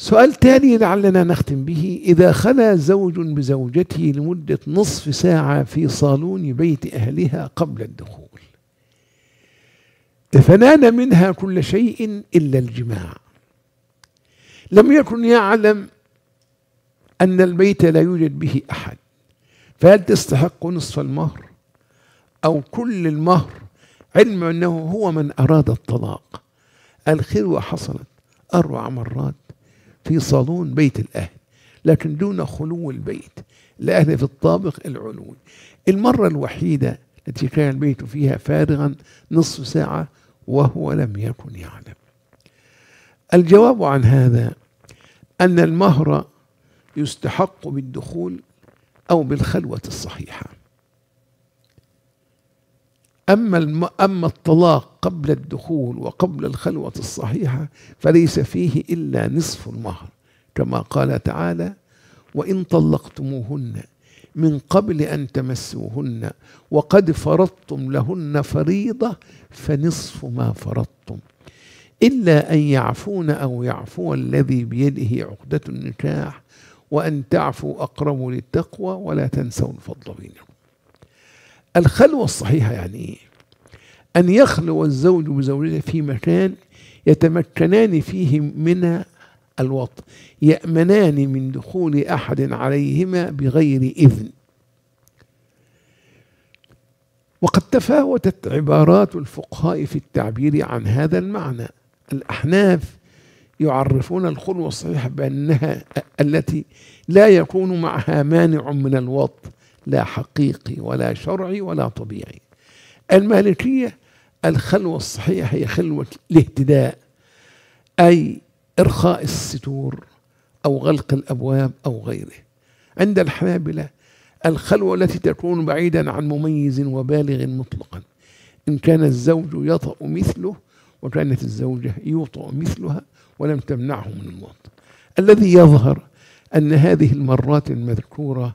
سؤال تالي لعلنا نختم به. إذا خلا زوج بزوجته لمدة نصف ساعة في صالون بيت أهلها قبل الدخول. فنال منها كل شيء إلا الجماع. لم يكن يعلم أن البيت لا يوجد به أحد. فهل تستحق نصف المهر أو كل المهر؟ علم أنه هو من أراد الطلاق. الخلوة حصلت أربع مرات في صالون بيت الأهل لكن دون خلو البيت الأهل في الطابق العلوي. المرة الوحيدة التي كان البيت فيها فارغا نصف ساعة وهو لم يكن يعلم. الجواب عن هذا أن المهر يستحق بالدخول أو بالخلوة الصحيحة. أما الم... أما الطلاق قبل الدخول وقبل الخلوة الصحيحة فليس فيه إلا نصف المهر كما قال تعالى وإن طلقتموهن من قبل أن تمسوهن وقد فرضتم لهن فريضة فنصف ما فرضتم إلا أن يعفون أو يعفو الذي بيده عقدة النكاح وأن تعفوا أقرب للتقوى ولا تنسوا الفضل بينكم. الخلوة الصحيحة يعني إيه؟ أن يخلو الزوج بزوجته في مكان يتمكنان فيه من الوطن يأمنان من دخول أحد عليهما بغير إذن وقد تفاوتت عبارات الفقهاء في التعبير عن هذا المعنى الأحناف يعرفون الخلوة الصحيحة بأنها التي لا يكون معها مانع من الوط لا حقيقي ولا شرعي ولا طبيعي. المالكية الخلوة الصحيحة هي خلوة الاهتداء أي إرخاء الستور أو غلق الأبواب أو غيره. عند الحنابلة الخلوة التي تكون بعيدا عن مميز وبالغ مطلقا. إن كان الزوج يطأ مثله وكانت الزوجة يوطأ مثلها ولم تمنعه من الوطء الذي يظهر أن هذه المرات المذكورة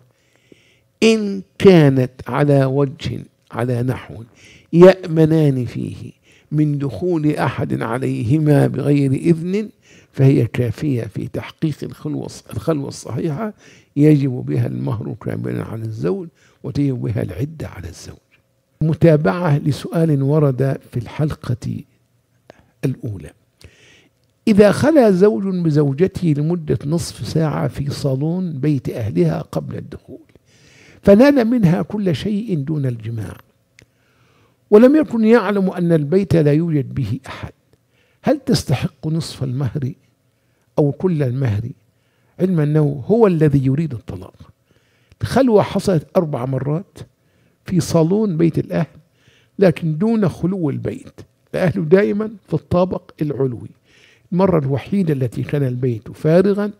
إن كانت على وجه على نحو يأمنان فيه من دخول أحد عليهما بغير إذن فهي كافية في تحقيق الخلوة الخلوة الصحيحة يجب بها المهر كاملا على الزوج وتجب بها العدة على الزوج. متابعة لسؤال ورد في الحلقة الأولى. إذا خلا زوج بزوجته لمدة نصف ساعة في صالون بيت أهلها قبل الدخول فنال منها كل شيء دون الجماع. ولم يكن يعلم أن البيت لا يوجد به أحد. هل تستحق نصف المهر أو كل المهر؟ علما أنه هو الذي يريد الطلاق. الخلوة حصلت أربع مرات في صالون بيت الأهل لكن دون خلو البيت. الأهل دائما في الطابق العلوي. المرة الوحيدة التي كان البيت فارغا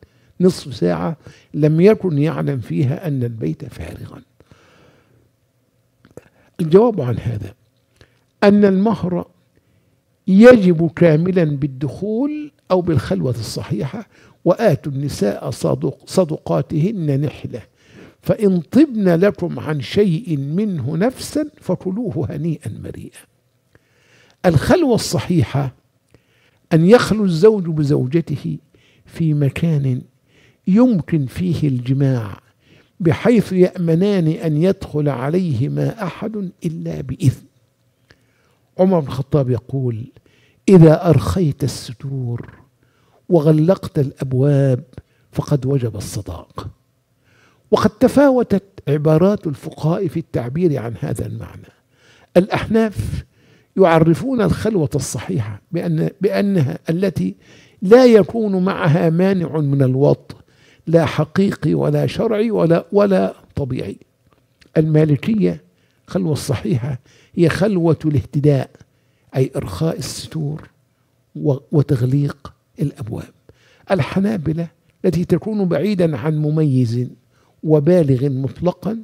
نصف ساعة لم يكن يعلم فيها أن البيت فارغا. الجواب عن هذا أن المهر يجب كاملا بالدخول أو بالخلوة الصحيحة وآتوا النساء صدق صدقاتهن نحلة. فإن طبن لكم عن شيء منه نفسا فكلوه هنيئا مريئا. الخلوة الصحيحة أن يخلو الزوج بزوجته في مكان يمكن فيه الجماع بحيث يأمنان أن يدخل عليهما أحد إلا بإذن. عمر بن الخطاب يقول إذا أرخيت الستور وغلقت الأبواب فقد وجب الصداق. وقد تفاوتت عبارات الفقهاء في التعبير عن هذا المعنى. الأحناف يعرفون الخلوة الصحيحة بأن بأنها التي لا يكون معها مانع من الوط لا حقيقي ولا شرعي ولا ولا طبيعي. المالكية خلوة الصحيحة هي خلوة الاهتداء أي إرخاء الستور وتغليق الأبواب. الحنابلة التي تكون بعيدا عن مميز وبالغ مطلقا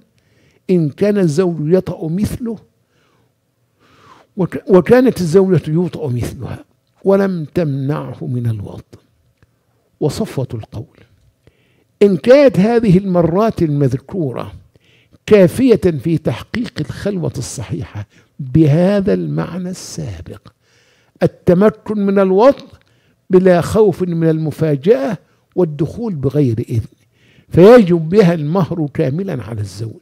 إن كان الزوج يطأ مثله وكانت الزوجة يوطأ مثلها ولم تمنعه من الوطء وصفوة القول. إن كانت هذه المرات المذكورة كافية في تحقيق الخلوة الصحيحة بهذا المعنى السابق. التمكن من الوطء بلا خوف من المفاجأة والدخول بغير إذن فيجب بها المهر كاملا على الزوج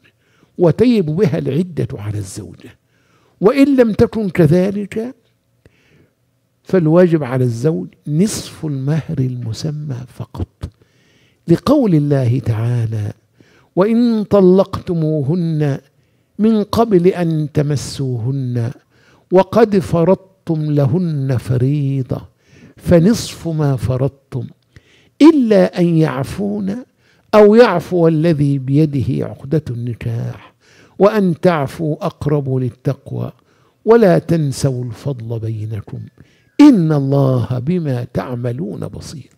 وتيب بها العدة على الزوجة وإن لم تكن كذلك فالواجب على الزوج نصف المهر المسمى فقط. لقول الله تعالى وإن طلقتموهن من قبل أن تمسوهن وقد فرضتم لهن فريضة فنصف ما فرضتم إلا أن يعفون أو يعفو الذي بيده عقدة النكاح وأن تعفوا أقرب للتقوى ولا تنسوا الفضل بينكم إن الله بما تعملون بصير.